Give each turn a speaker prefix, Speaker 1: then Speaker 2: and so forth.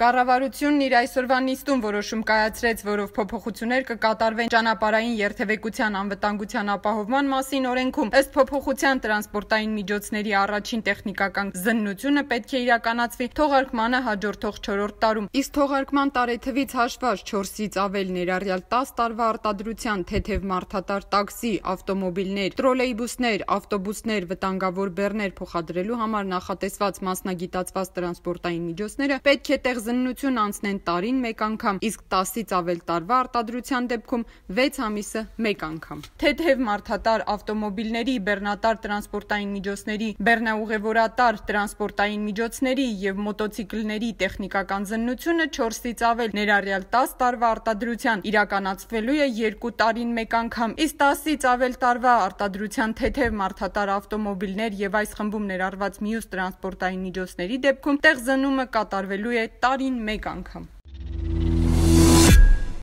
Speaker 1: Կառավարությունն իր այսօրվա նիստում որոշում կայացրեց, որով փոփոխություններ կկատարվեն ճանապարհային երթևեկության անվտանգության ապահովման մասին օրենքում։ Ըստ փոփոխության տրանսպորտային միջոցների առաջին տեխնիկական զննությունը պետք է իրականացվի թողարկմանը հաջորդող 4-րդ տարում։ Իսկ թողարկման տարեթվից հաշված 4-ից ավել ներառյալ 10 տարվա արտադրության թեթև մարդատար տաքսի, ավտոմոբիլներ, տրոլեյբուսներ, ավտոբուսներ, վտանգավոր բեռներ փոխադրելու համար նախատեսված մասնագիտացված տրանսպորտային միջոցները պետք է տեղ զննություն անցնեն տարին մեկ անգամ, իսկ 10-ից ավել տարվա արտադրության դեպքում 6 ամիսը մեկ անգամ։ Թեթև մարդատար ավտոմոբիլների, բեռնատար տրանսպորտային միջոցների, բեռնաուղևորատար տրանսպորտային միջոցների եւ մոտոցիկլների տեխնիկական զննությունը 4-ից ավել ներառյալ 10 տարվա արտադրության իրականացվելու է 2 տարին մեկ անգամ, իսկ 10-ից ավել տարվա արտադրության թեթև մարդատար ավտոմոբիլներ եւ այս խմբում ներառված մյուս տրանսպորտային միջոցների դեպքում տեղ զննումը կատարվելու է տարին մեկ անգամ։